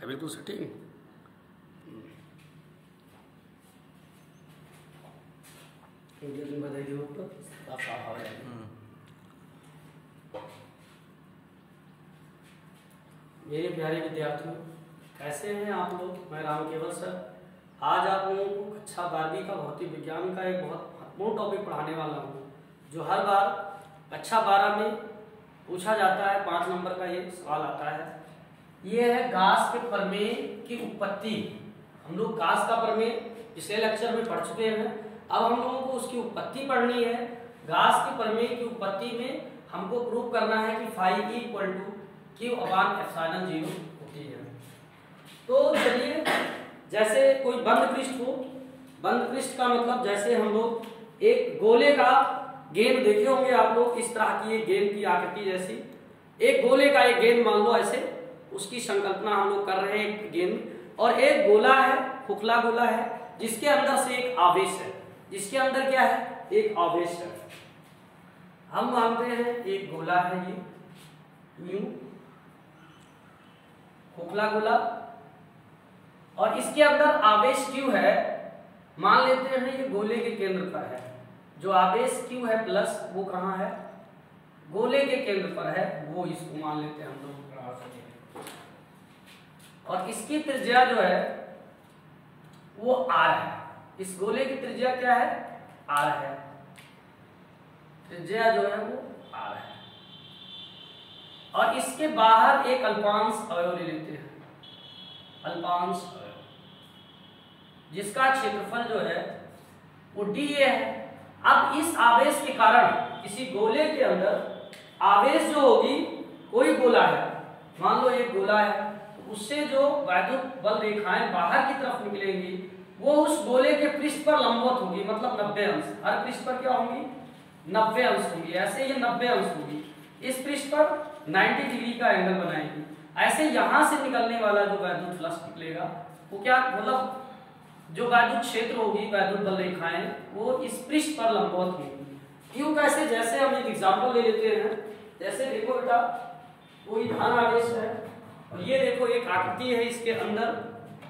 है बिल्कुल जाएगा मेरे प्यारे विद्यार्थियों कैसे हैं आप लोग? मैं राम केवल सर। आज आप लोगों को कक्षा बारहवीं का भौतिक विज्ञान का एक बहुत महत्वपूर्ण टॉपिक पढ़ाने वाला हूँ जो हर बार कक्षा बारह में पूछा जाता है पाँच नंबर का ये सवाल आता है। ये है घास के प्रमेय की उत्पत्ति। हम लोग घास का प्रमेय पिछले लेक्चर में पढ़ चुके हैं। अब हम लोगों को उसकी उत्पत्ति पढ़नी है। घास के प्रमेय की उत्पत्ति में हमको प्रूव करना है कि phi equal to Q upon epsilon zero होती है। तो चलिए, जैसे कोई बंद पृष्ठ हो बंद पृष्ठ का मतलब जैसे हम लोग एक गोले का गेंद देखे होंगे आप लोग, इस तरह की एक गेंद की आकृति जैसी। एक गोले का एक गेंद मान लो ऐसे। उसकी संकल्पना हम लोग कर रहे हैं गेंद और एक गोला है, खुखला गोला है, जिसके अंदर से एक आवेश है। जिसके अंदर क्या है? एक आवेश है। हम मानते हैं एक गोला है ये। यूँ खोखला गोला। और इसके अंदर आवेश क्यू है? मान लेते हैं ये गोले के केंद्र पर है। जो आवेश क्यू है प्लस वो कहाँ है? गोले के केंद्र पर है। वो इसको मान लेते हैं हम लोग। और इसकी त्रिज्या जो है, वो आर है। इस गोले की त्रिज्या क्या है? आर है। त्रिज्या जो है, वो आर है। और इसके बाहर एक अल्पांश अवयव ले लेते हैं। अल्पांश अवयव। जिसका क्षेत्रफल जो है, वो डी ए है। अब इस आवेश के कारण, किसी गोले के अंदर आवेश जो होगी, कोई गोला है। मान लो एक गोला है तो उससे जो वैद्युत बल रेखाएँ बाहर की तरफ़ निकलेंगी, वो उस गोले के पृष्ठ पर लंबवत होगी मतलब नब्बे अंश। हर पृष्ठ पर क्या होंगी? नब्बे अंश होंगी। ऐसे ये नब्बे अंश होगी। इस पृष्ठ पर 90 डिग्री का एंगल बनाएगी। ऐसे यहाँ से निकलने वाला जो वैद्युत फ्लक्स निकलेगा, वो क्या मतलब जो वैद्युत क्षेत्र होगी वैद्युत बल रेखाएँ, वो इस पृष्ठ पर लंबवत होगी। क्यों कैसे, जैसे हम एक एग्ज़ाम्पल ले लेते हैं। जैसे देखो बेटा कोई धन आवेश है। और ये देखो, एक आकृति है इसके अंदर।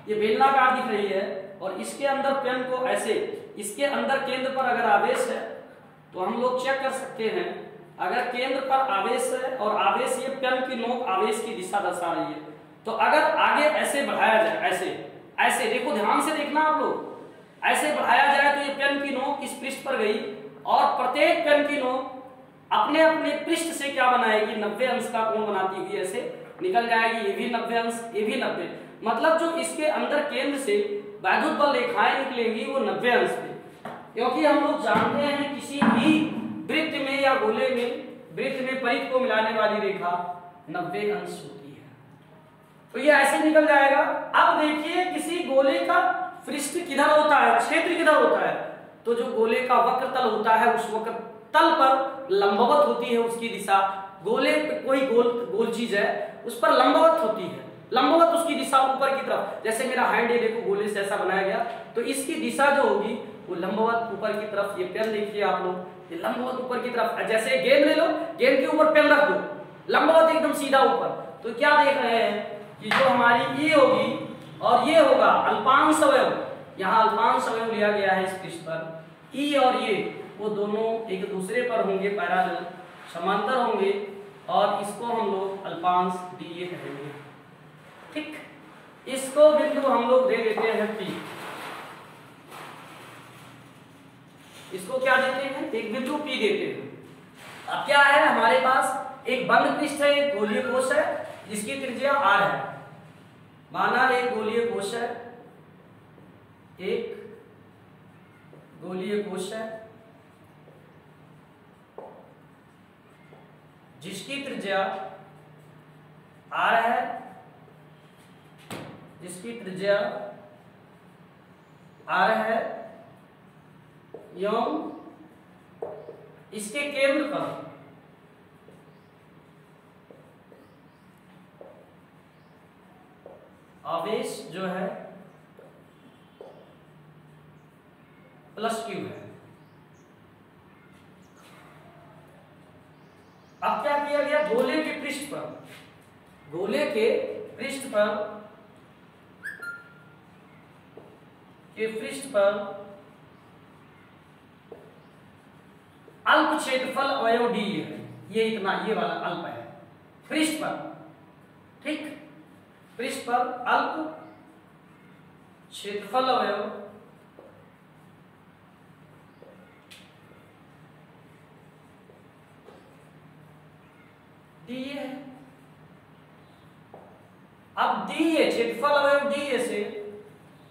ये बेलनाकार दिख रही है और इसके अंदर पेन को ऐसे, इसके अंदर केंद्र पर अगर आवेश है तो हम लोग चेक कर सकते हैं। अगर केंद्र पर आवेश है और आवेश, ये पेन की नोक आवेश की दिशा दर्शा रही है तो अगर आगे ऐसे बढ़ाया जाए, ऐसे ऐसे, देखो ध्यान से देखना आप लोग। ऐसे बढ़ाया जाए तो ये पेन की नोक इस पृष्ठ पर गई और प्रत्येक पेन की नोक अपने अपने पृष्ठ से क्या बनाएगी? नब्बे अंश का कोण बनाती हुई ऐसे निकल जाएगी। ये भी नब्बे अंश, ये भी नब्बे। मतलब जो इसके अंदर केंद्र से वैद्युत बल रेखाएँ निकलेंगी, वो नब्बे अंश पे। क्योंकि हम लोग जानते हैं किसी भी वृत्त में या गोले में, वृत्त में परित को मिलाने वाली रेखा नब्बे अंश होती है। तो ये ऐसे निकल जाएगा। अब देखिए, किसी गोले का पृष्ठ किधर होता है? क्षेत्र किधर होता है? तो जो गोले का वक्र तल होता है, उस वक्र तल पर लंबवत होती है उसकी दिशा। गोले पे कोई गोल गोल चीज़ है, उस पर लंबवत होती है। लंबवत उसकी दिशा ऊपर की तरफ़। जैसे मेरा हैंड ये देखो, गोले से ऐसा बनाया गया। तो इसकी दिशा जो होगी, वो लंबवत ऊपर की तरफ़, ये पेन देखिए आप लोग, ये लंबवत ऊपर की तरफ़। जैसे गेंद ले लो, गेंद के ऊपर पेन रख दो। लंबवत एकदम सीधा ऊपर। तो क्या देख रहे हैं कि जो हमारी ई होगी और ये होगा, अल्पांश अवयव। यहाँ अल्पांश अवयव लिया गया है इस पृष्ठ पर। ई और ये वो दोनों एक दूसरे पर होंगे पैरालल समांतर होंगे और इसको हम लोग अल्पांश डी ए कहेंगे। ठीक? इसको बिंदु हम लोग दे देते हैं पी इसको क्या देते हैं? एक बिंदु पी देते हैं। अब क्या है? हमारे पास एक बंद पृष्ठ है, एक गोलीय कोश है, जिसकी त्रिज्या आर है। माना एक गोलीय कोश है, एक गोलीय कोश है जिसकी त्रिज्या आर है, जिसकी त्रिज्या आर है एवं इसके केंद्र पर। आवेश जो है पर, के पृष्ठ पर अल्प क्षेत्रफल अवयव डी है। ये इतना, ये वाला अल्प है। पृष्ठ पर, ठीक? पृष्ठ पर अल्प क्षेत्रफल अवयव डी क्षेत्रफल अवयव डी से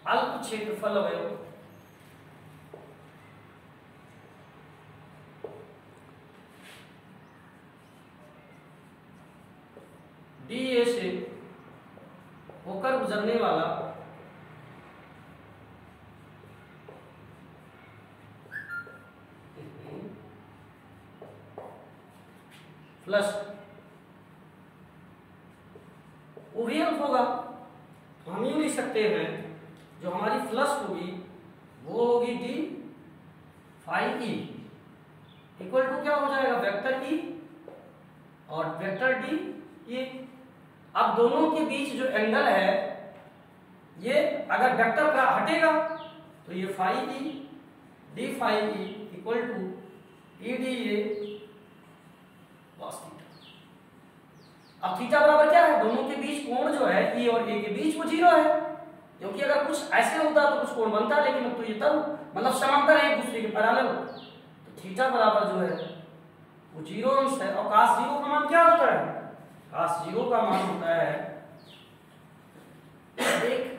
अल्प क्षेत्रफल अवयव डी ए से होकर गुजरने वाला प्लस वो होगा। तो हम ये लिख सकते हैं, जो हमारी फ्लस होगी, वो होगी D phi E equal to क्या हो जाएगा? वेक्टर ई और वेक्टर डी ये अब दोनों के बीच जो एंगल है, ये अगर वेक्टर का हटेगा तो ये phi E D phi E equal to E D A अब थीटा बराबर क्या है? दोनों जो ई और ए के बीच वो ज़ीरो है। क्योंकि अगर कुछ ऐसे होता तो कुछ कोण बनता, लेकिन अब तो ये तब मतलब समांतर है एक दूसरे के पैरेलल तो थीटा बराबर जो है, वो ज़ीरो अंश है। और कास ज़ीरो का मान क्या होता है? कास ज़ीरो का मान होता है एक।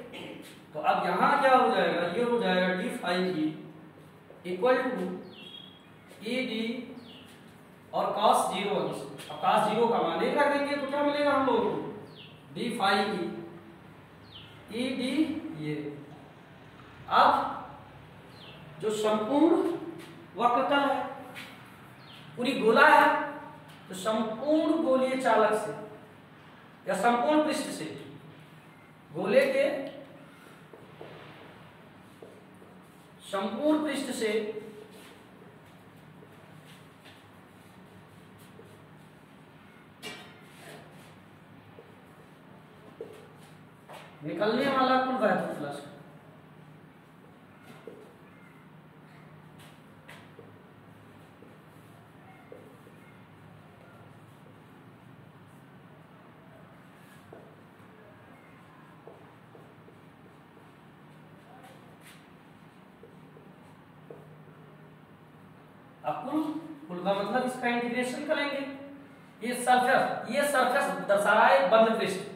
तो अब यहाँ क्या हो जाएगा? ये हो जाएगा D phi E equal to E D और cos ज़ीरो अंश। अब cos ज़ीरो का मान एक रख देंगे तो क्या मिलेगा हम लोगों को? D phi E E D ये। अब जो संपूर्ण वक्रतल है, पूरी गोला है तो संपूर्ण गोलीय चालक से या संपूर्ण पृष्ठ से गोले के संपूर्ण पृष्ठ से निकलने वाला कुल अब कुल कुल का मतलब इसका इंटीग्रेशन करेंगे। ये सरफेस ये सरफेस दर्शा रहा है बंद पृष्ठ।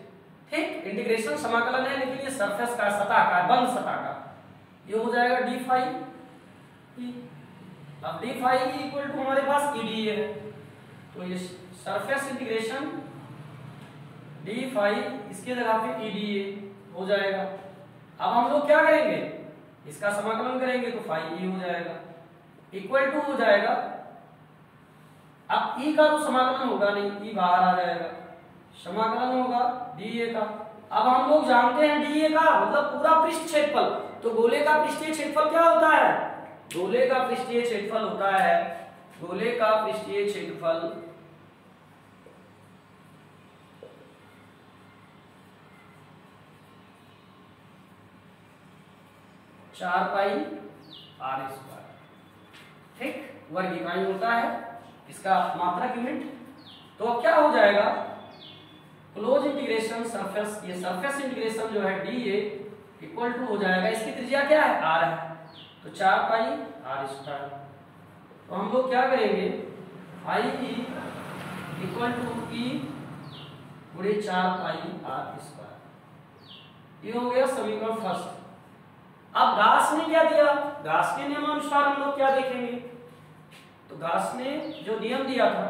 ठीक? इंटीग्रेशन समाकलन है लेकिन ये सरफेस का सतह का बंद सतह का ये हो जाएगा डी फाइव अब डी फाइव इक्वल टू हमारे पास ई डी है। तो ये सरफेस इंटीग्रेशन डी फाइव इसके जगह पे ई डी हो जाएगा। अब हम लोग क्या करेंगे? इसका समाकलन करेंगे तो फाइव ई हो जाएगा। इक्वल टू हो जाएगा। अब ई का तो समाकलन होगा नहीं ई बाहर आ जाएगा। समाकलन होगा डी ए का। अब हम लोग जानते हैं डी ए का मतलब पूरा पृष्ठ क्षेत्रफल। तो गोले का पृष्ठीय क्षेत्रफल क्या होता है? गोले का पृष्ठीय क्षेत्रफल होता है गोले का पृष्ठीय क्षेत्रफल चार पाई आर स्क्वायर। ठीक वर्ग इकाई होता है, इसका मात्रक यूनिट। तो अब क्या हो जाएगा? क्लोज इंटीग्रेशन सरफेस, ये सरफेस इंटीग्रेशन जो है डी ए इक्वल टू हो जाएगा। इसकी त्रिज्या क्या है? आर है। तो चार पाई आर स्क्वायर। तो हम लोग क्या करेंगे? आई ई इक्वल टू ई गुड़े चार पाई आर स्क्वायर। ये हो गया समीकरण फ़र्स्ट। अब गास ने क्या दिया? गास के नियमानुसार हम लोग क्या देखेंगे? तो गास ने जो नियम दिया था